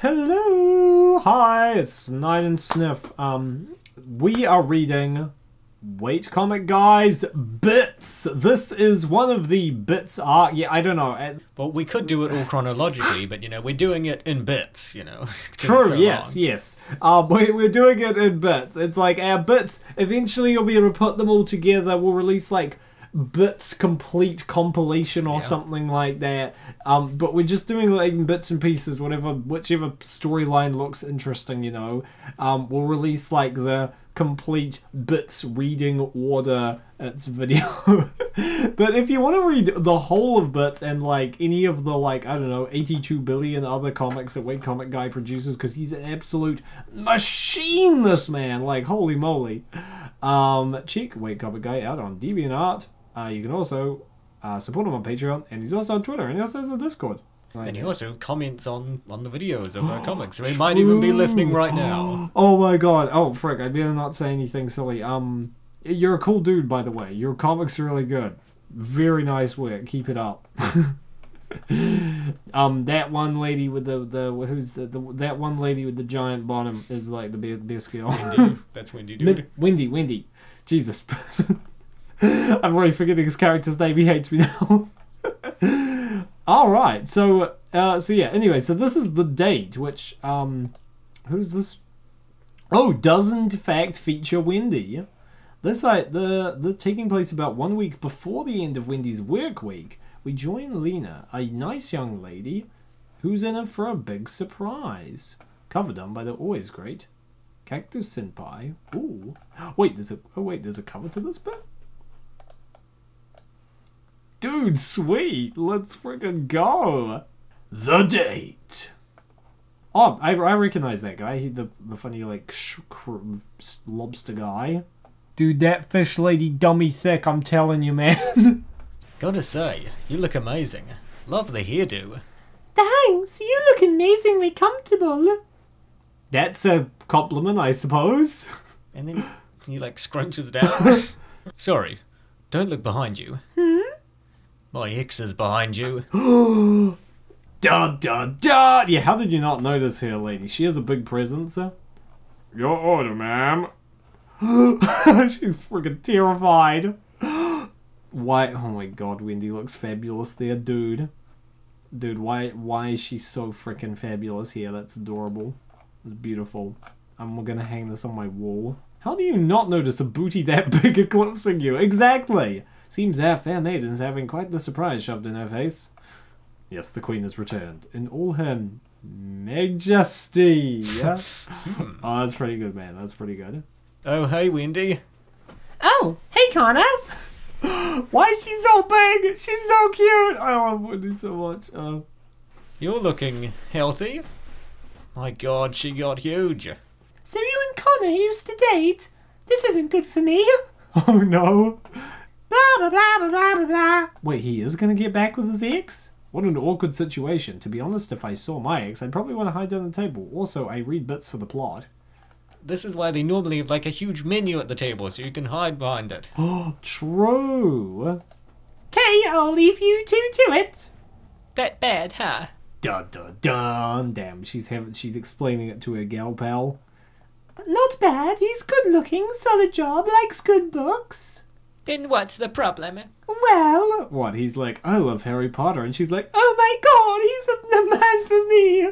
Hello, hi, it's Snide and Sniff. Um, we are reading Weight Comic Guys Bits. This is one of the bits arc. Yeah, I don't know. Well, we could do it all chronologically, but you know, we're doing it in bits, you know. True, so yes, long. yes. Um, we, we're doing it in bits. It's like our bits, eventually you'll be able to put them all together. We'll release like bits complete compilation or Yeah. something like that. Um, but we're just doing like bits and pieces, whatever, whichever storyline looks interesting, you know. Um, we'll release like the complete bits reading order its video. but if you want to read the whole of bits and like any of the like I don't know 82 billion other comics that Weight Comic Guy produces because he's an absolute machine this man like holy moly. Um check Weight Comic Guy out on DeviantArt. Uh, you can also uh, support him on Patreon and he's also on Twitter and he also has a Discord. Like- And he also comments on on the videos of our comics, he might even be listening right now. Oh my god. Oh frick, I better not say anything silly. Um you're a cool dude by the way. Your comics are really good. Very nice work. Keep it up. um that one lady with the the who's the, the that one lady with the giant bottom is like the best, girl. Wendy, that's Wendy, dude. Wendy, Wendy. Jesus. I'm already forgetting his character's name. He hates me now. All right. So, uh, so yeah. Anyway, so this is the date, which um, who's this? Oh, does in fact feature Wendy. This like the the taking place about one week before the end of Wendy's work week. We join Lena, a nice young lady, who's in it for a big surprise. Cover done by the always great Cactus Senpai. Ooh. Wait, there's a oh wait, there's a cover to this bit? Dude, sweet. Let's freaking go. The date. Oh, I, I recognize that guy. He the the funny like sh- cr- lobster guy. Dude, that fish lady dummy thick. I'm telling you, man. Gotta say, you look amazing. Love the hairdo. Thanks, you look amazingly comfortable. That's a compliment, I suppose. And then he like scrunches down. Sorry, don't look behind you. Hmm? My ex is behind you. Da da da! Yeah, how did you not notice her, lady? She has a big presence. uh. Your order, ma'am. She's freaking terrified. why? Oh my god, Wendy looks fabulous there, dude. Dude, why? Why is she so freaking fabulous here? That's adorable. It's beautiful. I'm gonna hang this on my wall. How do you not notice a booty that big eclipsing you? Exactly. Seems our fair maiden's having quite the surprise shoved in her face. Yes, the queen has returned in all her majesty. Yeah. oh, that's pretty good, man. That's pretty good. Oh, hey, Wendy. Oh, hey Connor. Why is she so big? She's so cute. I love Wendy so much. Oh. You're looking healthy. My god, she got huge. So you and Connor used to date? This isn't good for me. oh no. Blah blah blah blah blah blah blah. Wait, he is gonna get back with his ex? What an awkward situation. To be honest, if I saw my ex, I'd probably want to hide down the table. Also, I read bits for the plot. This is why they normally have like a huge menu at the table so you can hide behind it. Oh, true. Okay, I'll leave you two to it. That bad, huh? Dun dun dun. Damn, she's having, she's explaining it to her gal pal. Not bad. He's good looking, solid job, likes good books. Then what's the problem? Well, What? He's like, I love Harry Potter, and she's like, oh my god, he's a, the man for me.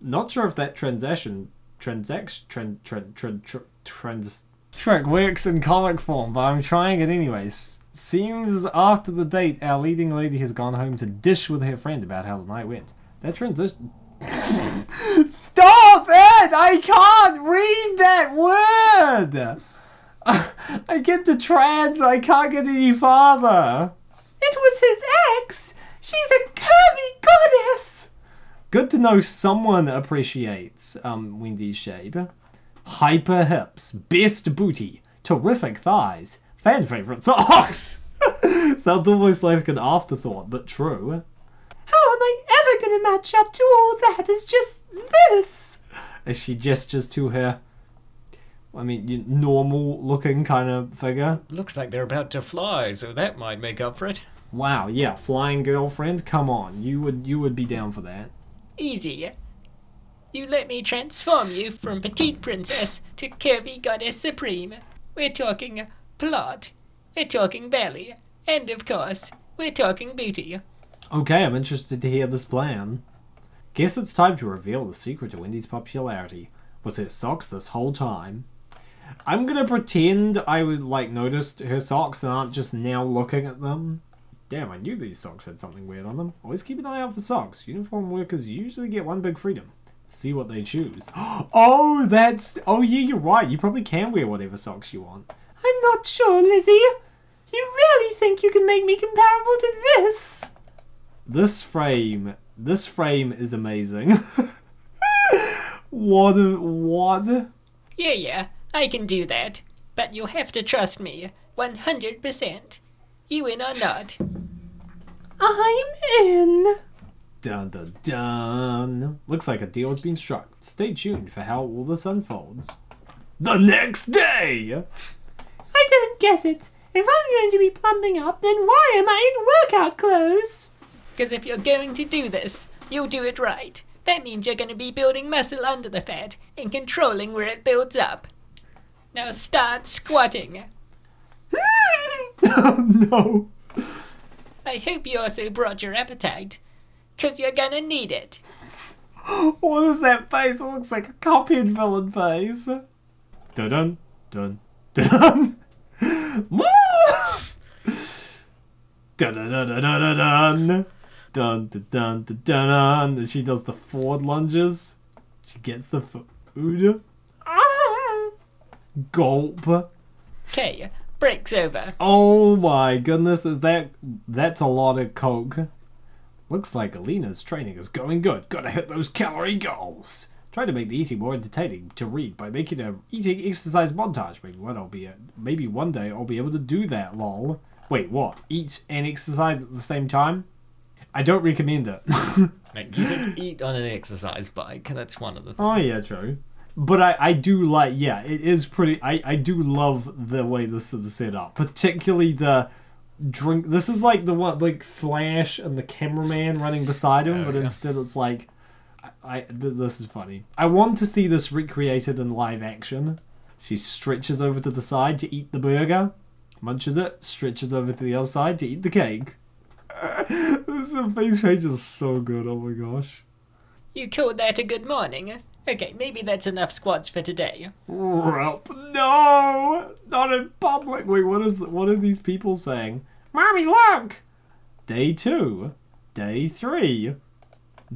not sure if that transaction, transaction, trend, trend, trend, tr- trans, trick works in comic form, but I'm trying it anyways. Seems after the date, our leading lady has gone home to dish with her friend about how the night went. That transition. Stop it! I can't read that word! I get the trans, I can't get any farther. It was his ex. She's a curvy goddess. Good to know someone appreciates um, Wendy's shape. Hyper hips, best booty, terrific thighs, fan favorite socks. Sounds almost like an afterthought, but true. How am I ever gonna match up to all that as just this? As she gestures to her, I mean, y- normal looking kind of figure. Looks like they're about to fly, so that might make up for it. Wow, yeah, flying girlfriend. Come on, you would you would be down for that. Easy. You let me transform you from petite princess to curvy goddess supreme. We're talking plot. We're talking belly. And of course, we're talking booty. Okay, I'm interested to hear this plan. Guess it's time to reveal the secret to Wendy's popularity. Was her socks this whole time? I'm gonna pretend I was like noticed her socks and aren't just now looking at them. Damn, I knew these socks had something weird on them. Always keep an eye out for socks. Uniform workers usually get one big freedom. See what they choose. Oh, that's. Oh, yeah, you're right. You probably can wear whatever socks you want. I'm not sure, Lizzie. You really think you can make me comparable to this? This frame, this frame is amazing. what? A, what? Yeah, yeah, I can do that. But you'll have to trust me. 100%. You in or not? I'm in. Dun dun dun. Looks like a deal has been struck. Stay tuned for how all this unfolds. The next day! I don't get it. If I'm going to be plumping up, then why am I in workout clothes? Because if you're going to do this, you'll do it right. That means you're going to be building muscle under the fat and controlling where it builds up. Now start squatting. oh no! I hope you also brought your appetite, because you're gonna need it. What is that face? It looks like a Cuphead villain face. Dun dun dun dun. Woo! Dun dun dun dun dun dun. Dun dun dun dun dun. And she does the forward lunges. She gets the food. Gulp. Okay, break's over. Oh my goodness, is that that's a lot of coke. Looks like Alina's training is going good. Gotta hit those calorie goals. Try to make the eating more entertaining to read by making a eating exercise montage. Maybe one I'll be uh, maybe one day I'll be able to do that. Lol. Wait, what? Eat and exercise at the same time? I don't recommend it. Like, you can eat on an exercise bike. That's one of the oh, things. Oh yeah, true. But I, I do like yeah, it is pretty I, I do love the way this is set up. Particularly the drink this is like the one like Flash and the cameraman running beside him, Oh, but yeah. instead it's like I, I th- this is funny. I want to see this recreated in live action. She stretches over to the side to eat the burger, munches it, stretches over to the other side to eat the cake. this face page is so good, oh my gosh. You called that a good morning. Eh? Okay, maybe that's enough squats for today. Rup. No, not in public. Wait, what is what are these people saying? Mommy, look. Day two, day three,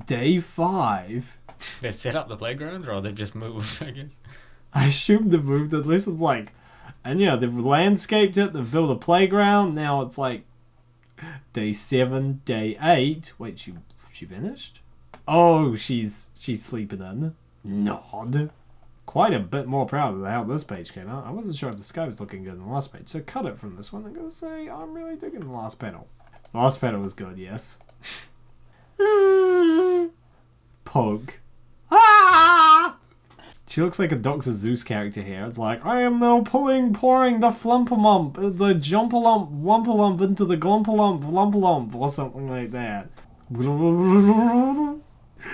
day five. They've set up the playground, or they've just moved, I guess. I assume they've moved at least it's like, and yeah, they've landscaped it. They've built a playground. Now it's like day seven, day eight. Wait, she she finished? Oh, she's she's sleeping in. Nod. Quite a bit more proud of how this page came out. I wasn't sure if the sky was looking good in the last page, so cut it from this one. I'm gonna say I'm really digging the last panel. The Last panel was good, yes. Pug. Ah! She looks like a Dr. Seuss character here. It's like, I am now pulling, pouring the flumpalump, uh, the jumpalump, wumpalump into the glumpalump, lumpalump, or something like that.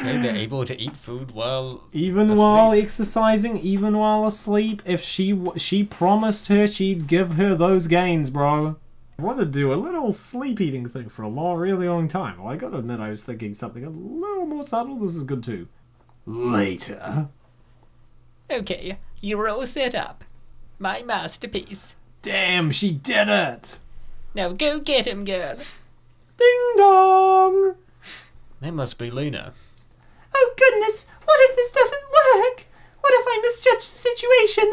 Okay, they're able to eat food while. Even Asleep. while exercising, even while asleep, if she she promised her she'd give her those gains, bro. I want to do a little sleep eating thing for a long, really long time. Well, I gotta admit, I was thinking something a little more subtle. This is good too. Later. Okay, you're all set up. My masterpiece. Damn, she did it! Now go get him, girl. Ding dong! That must be Lena. Oh goodness, what if this doesn't work? What if I misjudge the situation?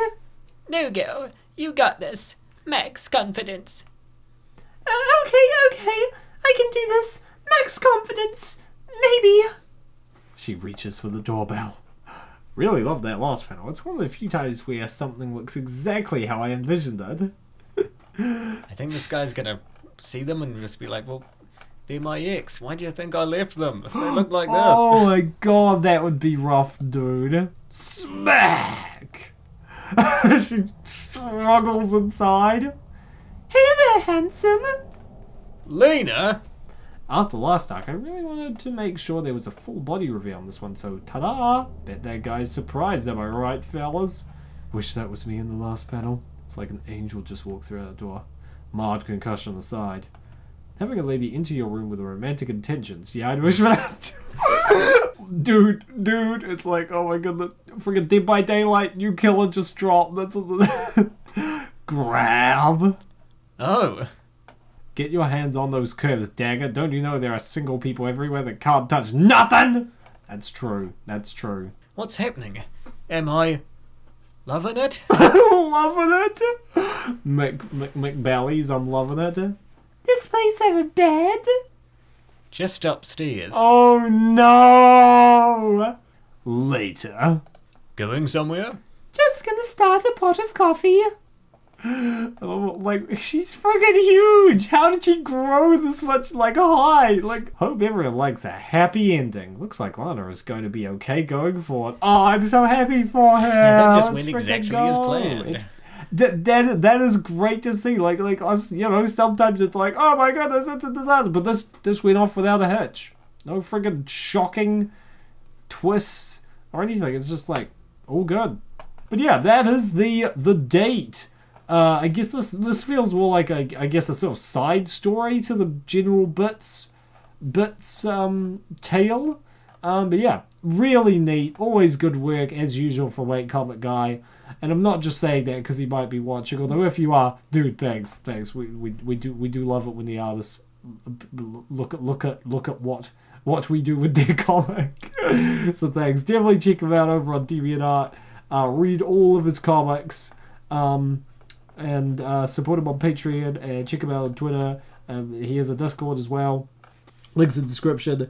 No, girl. You got this. Max confidence. Uh, okay, okay, I can do this. Max confidence. Maybe. She reaches for the doorbell. Really love that last panel. It's one of the few times where something looks exactly how I envisioned it. I think this guy's gonna see them and just be like, well, they're my ex. Why do you think I left them? They look like this. Oh my god, that would be rough, dude. Smack! she struggles inside. Hey there, handsome. Lena? After last arc, I really wanted to make sure there was a full body reveal on this one, so ta-da! Bet that guy's surprised, am I right, fellas? Wish that was me in the last panel. It's like an angel just walked through that door. Mild concussion on the side. Having a lady into your room with romantic intentions. Yeah, I'd wish for that. dude, dude, it's like, oh my god, the freaking Dead by Daylight, new killer just dropped. That's what the. Grab. Oh, Get your hands on those curves, Dagger. Don't you know there are single people everywhere that can't touch nothing? That's true. That's true. what's happening? Am I loving it? loving it. Mc, Mc, McBellies, I'm loving it. This place have a bed? Just upstairs. Oh no! Later. Going somewhere? Just gonna start a pot of coffee. Oh, like she's friggin' huge. How did she grow this much like height? Like hope everyone likes a happy ending. Looks like Lana is going to be okay going forward. Oh, I'm so happy for her. that just Let's went frickin' exactly as planned. It- that, that that is great to see. Like like us, you know, sometimes it's like, oh my goodness, it's a disaster. But this this went off without a hitch. No friggin' shocking twists or anything. It's just like all good. But yeah, that is the the date. Uh, I guess this this feels more like a I guess a sort of side story to the general bits bits um tale. Um, but yeah, really neat. Always good work as usual for Weight Comic Guy. And I'm not just saying that because he might be watching. Although if you are, dude, thanks, thanks. We, we, we do we do love it when the artists look at look at look at what what we do with their comic. so thanks. Definitely check him out over on DeviantArt. Uh, read all of his comics. Um, and uh, support him on Patreon and check him out on Twitter. Um, he has a Discord as well. Links in description.